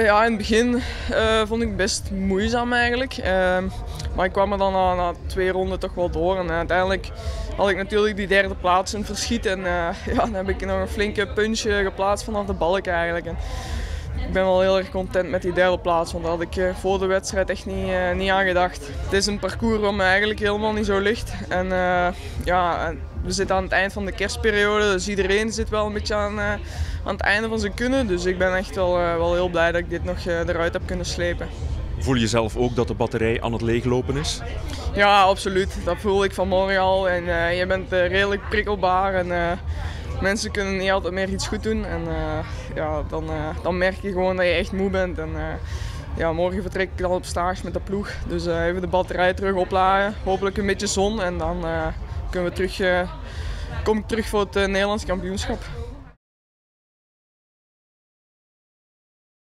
ja, in het begin uh, vond ik best moeizaam eigenlijk. Uh, maar ik kwam er dan na, na, twee ronden toch wel door. En uiteindelijk had ik natuurlijk die derde plaats in het verschiet. En ja, dan heb ik nog een flinke punch geplaatst vanaf de balk eigenlijk. En ik ben wel heel erg content met die derde plaats, want daar had ik voor de wedstrijd echt niet, niet aan gedacht. Het is een parcours wat me eigenlijk helemaal niet zo ligt. En ja, we zitten aan het eind van de kerstperiode, dus iedereen zit wel een beetje aan, uh, aan het einde van zijn kunnen. Dus ik ben echt wel, uh, wel heel blij dat ik dit nog uh, eruit heb kunnen slepen. Voel je zelf ook dat de batterij aan het leeglopen is? Ja, absoluut. Dat voel ik vanmorgen al. En je bent redelijk prikkelbaar en mensen kunnen niet altijd meer iets goed doen. En ja, dan, dan merk je gewoon dat je echt moe bent. En, ja, morgen vertrek ik dan op stage met de ploeg. Dus even de batterij terug opladen. Hopelijk een beetje zon en dan kunnen we terug, kom ik terug voor het Nederlands kampioenschap.